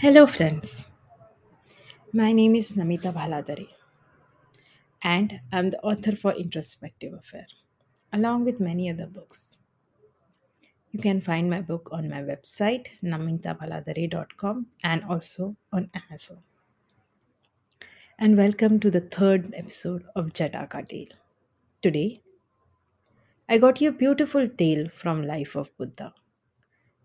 Hello, friends. My name is Namita Bhaladhare, and I'm the author for Introspective Affair, along with many other books. You can find my book on my website, namitabhaladhare.com, and also on Amazon. And welcome to the third episode of Jataka Tale. Today, I got you a beautiful tale from Life of Buddha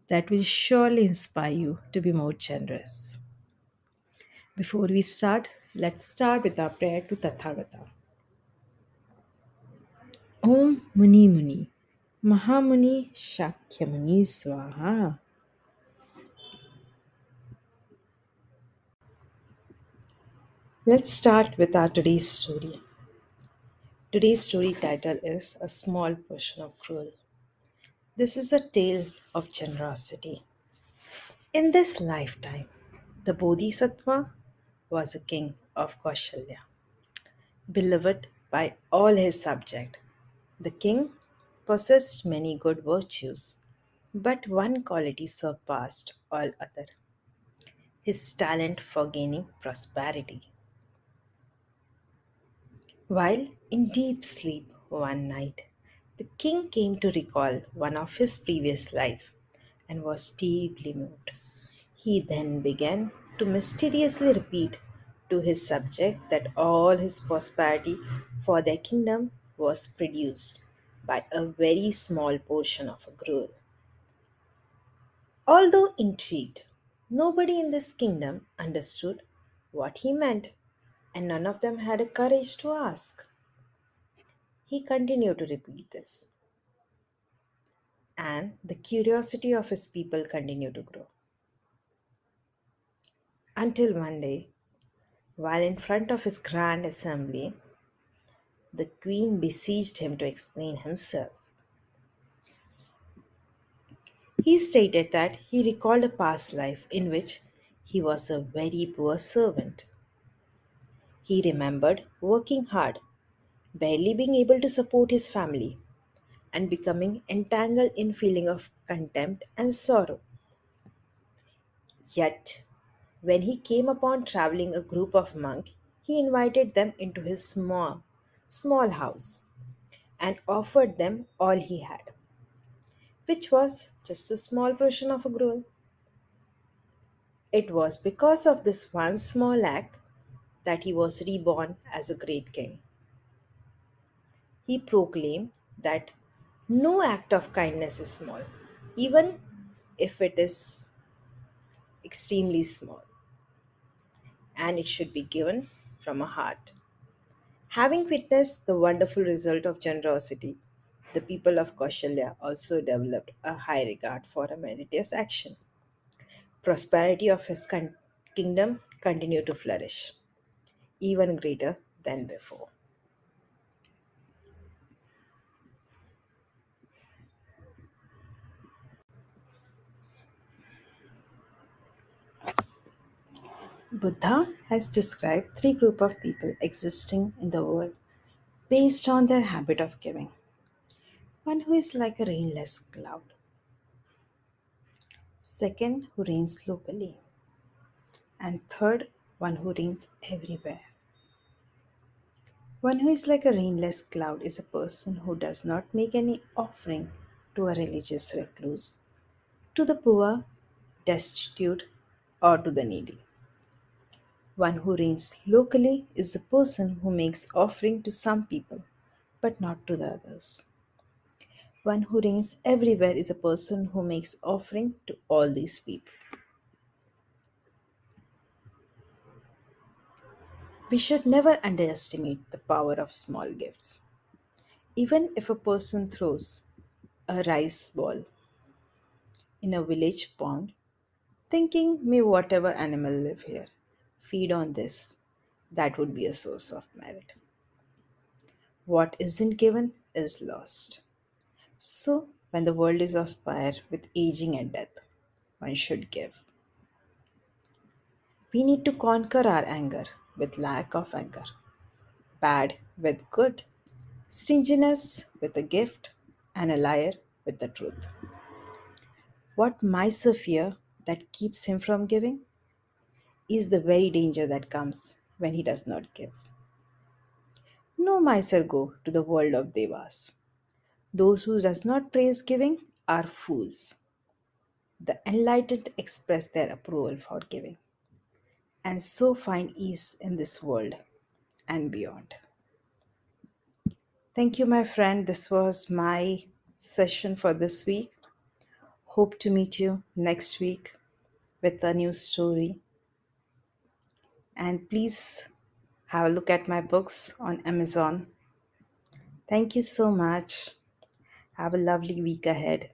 that will surely inspire you to be more generous. Before we start, let's start with our prayer to Tathagata. Om Muni Muni Mahamuni Shakyamuni Swaha. Let's start with our today's story. Today's story title is A Small Portion of Gruel. This is a tale of generosity. In this lifetime, the Bodhisattva was a king of Kaushalya, beloved by all his subjects. The king possessed many good virtues, but one quality surpassed all other his talent for gaining prosperity. While in deep sleep one night, the king came to recall one of his previous life and was deeply moved. He then began to mysteriously repeat to his subject that all his prosperity for their kingdom was produced by a very small portion of a gruel. Although intrigued, nobody in this kingdom understood what he meant, and none of them had the courage to ask. He continued to repeat this, and the curiosity of his people continued to grow. Until one day, while in front of his grand assembly, the queen besieged him to explain himself. He stated that he recalled a past life in which he was a very poor servant. He remembered working hard, barely being able to support his family, and becoming entangled in feeling of contempt and sorrow. Yet, when he came upon traveling a group of monks, he invited them into his small, small house and offered them all he had, which was just a small portion of a gruel. It was because of this one small act that he was reborn as a great king. He proclaimed that no act of kindness is small, even if it is extremely small, and it should be given from a heart. Having witnessed the wonderful result of generosity, the people of Kaushalya also developed a high regard for a meritorious action. Prosperity of his con- kingdom continued to flourish, even greater than before. Buddha has described three group of people existing in the world based on their habit of giving. One who is like a rainless cloud, second who rains locally, and third one who rains everywhere. One who is like a rainless cloud is a person who does not make any offering to a religious recluse, to the poor, destitute, or to the needy. One who rains locally is a person who makes offering to some people, but not to the others. One who rains everywhere is a person who makes offering to all these people. We should never underestimate the power of small gifts. Even if a person throws a rice ball in a village pond, thinking, may whatever animal live here feed on this, that would be a source of merit. What isn't given is lost. So, when the world is on fire with aging and death, one should give. We need to conquer our anger with lack of anger, bad with good, stinginess with a gift, and a liar with the truth. What miser fear that keeps him from giving? Is the very danger that comes when he does not give. No miser go to the world of devas. Those who does not praise giving are fools. The enlightened express their approval for giving, and so find ease in this world and beyond. Thank you, my friend. This was my session for this week. Hope to meet you next week with a new story. And please have a look at my books on Amazon. Thank you so much. Have a lovely week ahead.